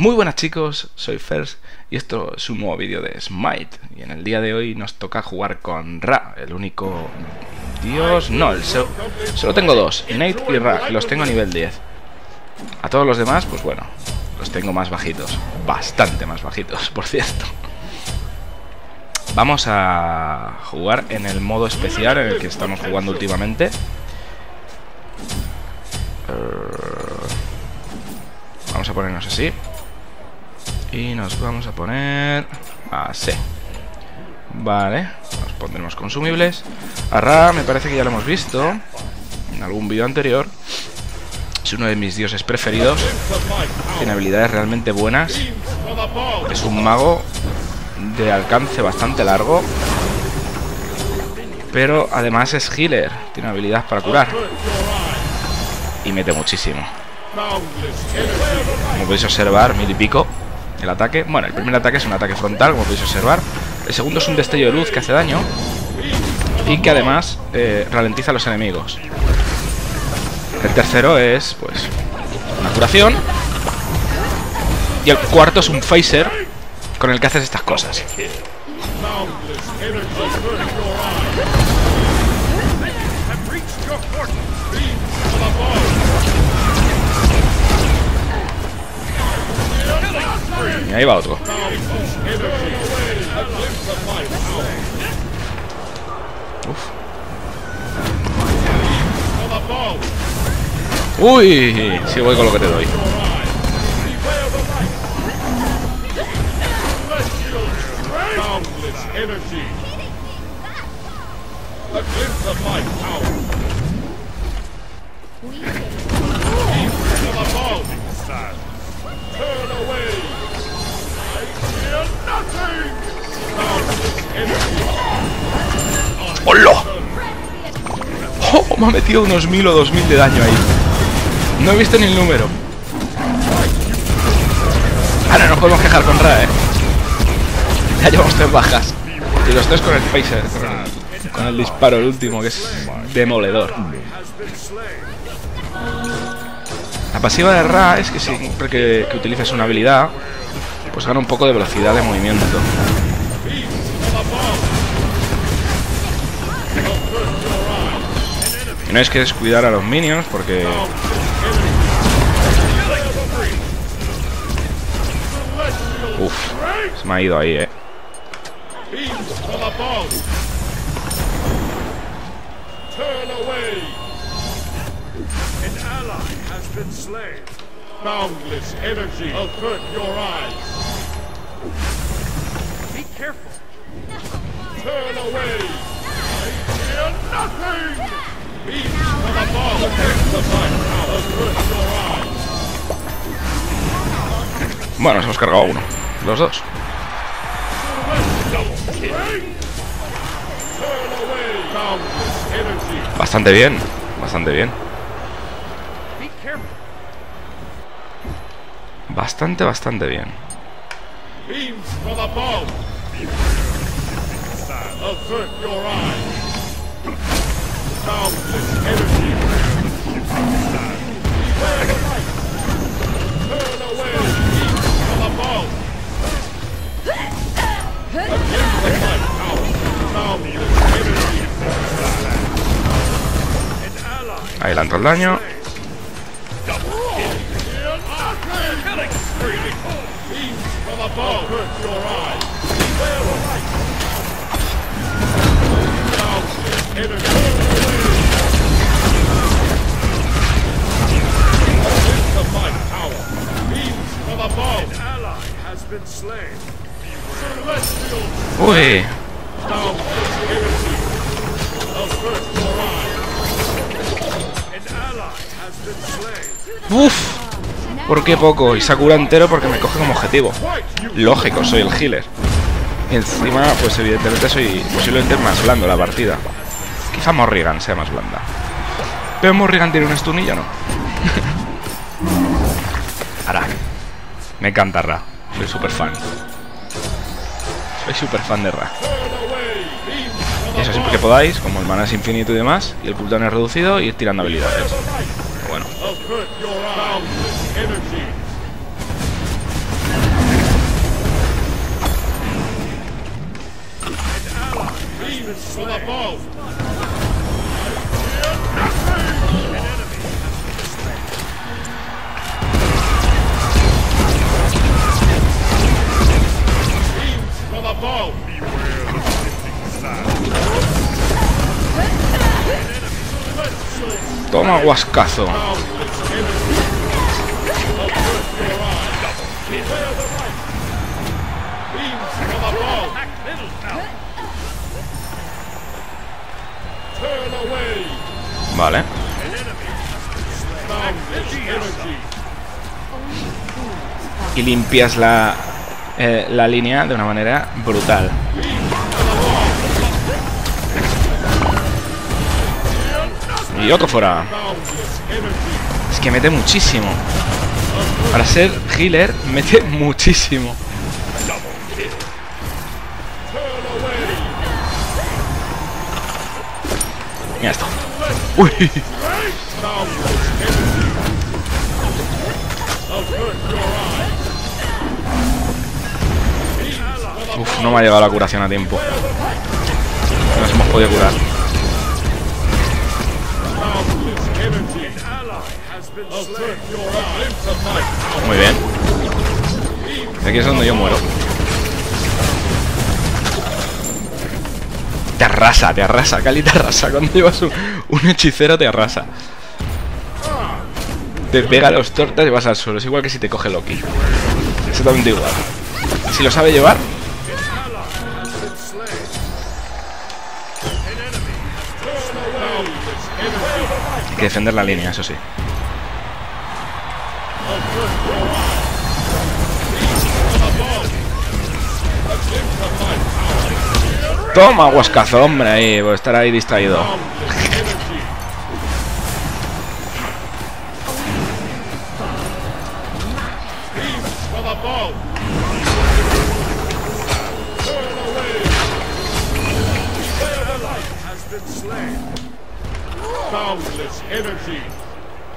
Muy buenas chicos, soy First y esto es un nuevo vídeo de Smite. Y en el día de hoy nos toca jugar con Ra, el único dios... no, el solo tengo dos, Nate y Ra, los tengo a nivel 10 A todos los demás, pues bueno, los tengo más bajitos, bastante más bajitos, por cierto. Vamos a jugar en el modo especial en el que estamos jugando últimamente. Vamos a ponernos así y nos vamos a poner así. Vale, nos pondremos consumibles. A me parece que ya lo hemos visto en algún vídeo anterior. Es uno de mis dioses preferidos. Tiene habilidades realmente buenas. Es un mago de alcance bastante largo. Pero además es healer. Tiene habilidad para curar. Y mete muchísimo. Como podéis observar, mil y pico el ataque. Bueno, el primer ataque es un ataque frontal, como podéis observar. El segundo es un destello de luz que hace daño. Y que además eh, ralentiza a los enemigos. El tercero es, pues, una curación. Y el cuarto es un phaser con el que haces estas cosas. Y ahí va otro. Uf. Uy, si voy con lo que te doy. ¡Hola! ¡Oh! Me ha metido unos mil o dos mil de daño ahí. No he visto ni el número. Ahora no nos podemos quejar con Ra, eh. Ya llevamos tres bajas. Y los tres con el phaser, con el, disparo, el último, que es demoledor. La pasiva de Ra es que siempre que, que utilices una habilidad, pues gana un poco de velocidad de movimiento. Y no es que descuidar a los minions porque... Uf, se me ha ido ahí, eh. Boundless energy avert your eyes. Be careful. Bueno, nos hemos cargado uno. Los dos. Bastante bien. Bastante bien. Bastante, bastante bien. Avert your eyes. Boundless energy. Turn away heat from above. Against the light power. Boundless energy. Adelanto el daño. Uy. Uf. ¿Por qué poco? Y Sakura entero porque me coge como objetivo. Lógico, soy el healer. Encima, pues evidentemente soy posiblemente más blando la partida. Quizá Morrigan sea más blanda. Pero Morrigan tiene un stun no. Ara. Me encanta Ra. Soy súper fan. Soy súper fan de Ra. Eso siempre que podáis, como el mana es infinito y demás, y el cooldown es reducido, ir tirando habilidades. Bueno. Toma guascazo. Vale. Y limpias la, eh, la línea de una manera brutal. Y otro fuera. Es que mete muchísimo. Para ser healer, mete muchísimo. Mira esto. Uy. No me ha llegado la curación a tiempo. No nos hemos podido curar. Muy bien. Aquí es donde yo muero. Te arrasa, te arrasa, Cali te arrasa. Cuando llevas un, un hechicero te arrasa. Te pega los tortas y vas al suelo. Es igual que si te coge Loki. Exactamente igual. Si lo sabe llevar. Que defender la línea, eso sí. Toma, guascazo, hombre, ahí, por estar ahí distraído.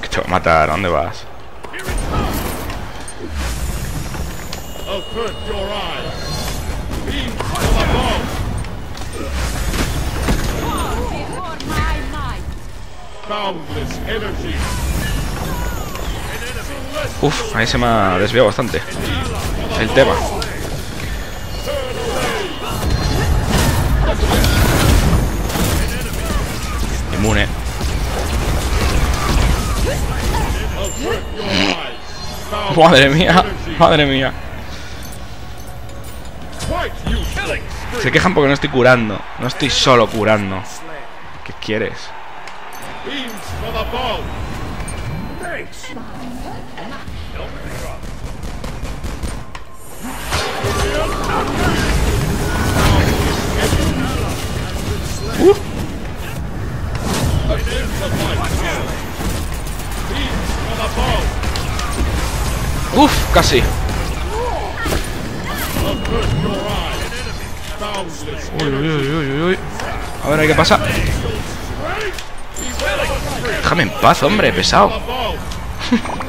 Que te va a matar, ¿a dónde vas? Uf, ahí se me ha desviado bastante. El tema. Inmune. Madre mía, madre mía. Se quejan porque no estoy curando. No estoy solo curando. ¿Qué quieres? Uf, casi. Uy, uy, uy, uy, uy. A ver, ¿qué pasa? Déjame en paz, hombre, pesado.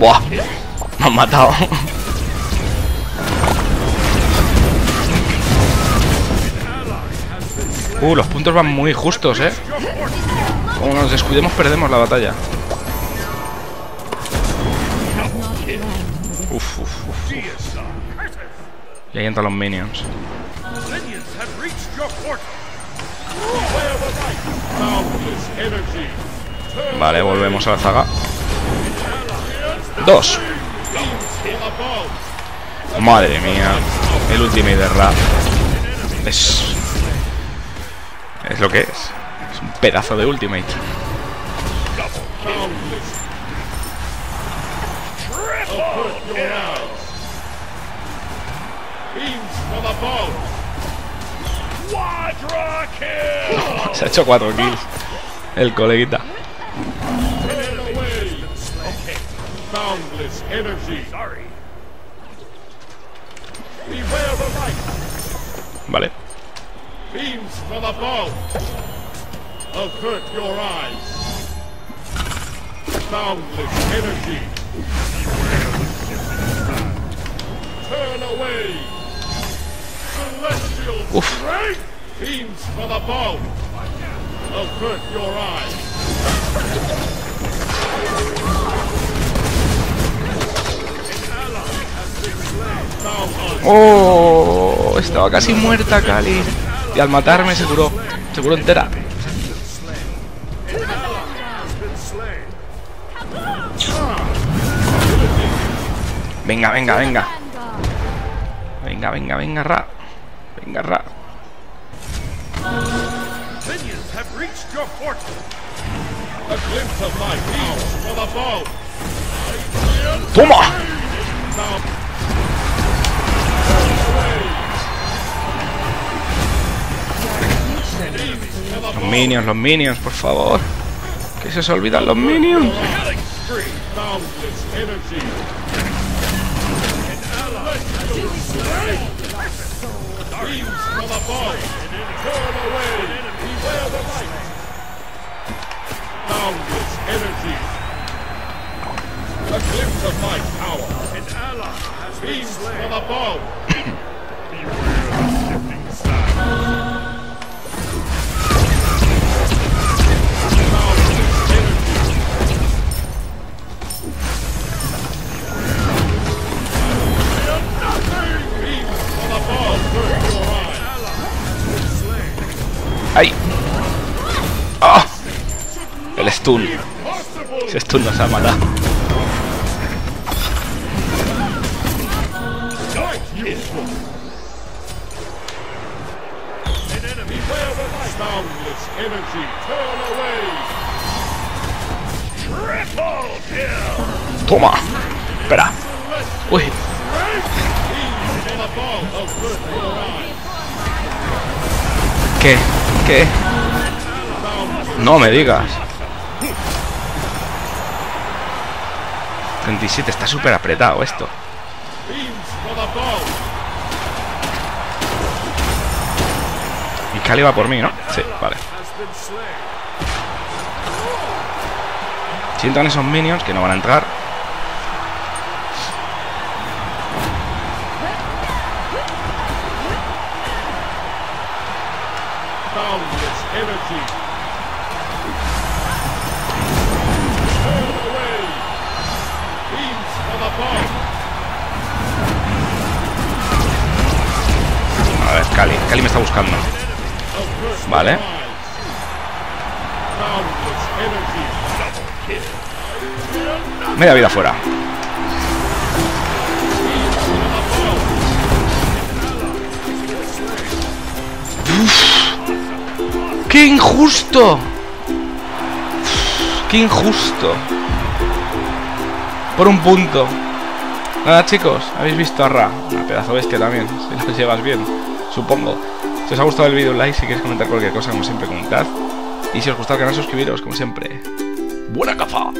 Buah. Me han matado. Uh, los puntos van muy justos, eh. Como nos descuidemos, perdemos la batalla. Uf, uf, uf. Y ahí entran los minions. Vale, volvemos a la zaga. Dos. Madre mía. El ultimate de Ra. Es... Es lo que es. Es un pedazo de ultimate. Se ha hecho cuatro kills. El coleguita. Boundless energy. Sorry. Beware the light. Vale. Beams from above. Avert your eyes. Boundless energy. Turn away. Celestial Uf. strength. Beams from above. Avert your eyes. ¡Oh! Estaba casi muerta Cali. Y al matarme se curó. Se curó entera. Venga, venga, venga. Venga, venga, venga, Ra. Venga, Ra. Minions minions, los minions, por favor. Que se os olvidan los minions. A glimpse of my power. Stun. Ese stun nos ha matado. ¡Toma! Espera. Uy. ¿Qué? ¿Qué? No me digas. 37, está súper apretado esto. Y Cali va por mí, ¿no? Sí, vale. Sientan esos minions que no van a entrar. A ver, Cali. Cali me está buscando. Vale. Media vida fuera. ¡Qué injusto! ¡Qué injusto! Por un punto. Nada, chicos, habéis visto a Ra. Una pedazo bestia también, si lo llevas bien, supongo. Si os ha gustado el vídeo, like. Si queréis comentar cualquier cosa, como siempre, comentad. Y si os gusta el canal, suscribiros, como siempre. ¡Buena caza!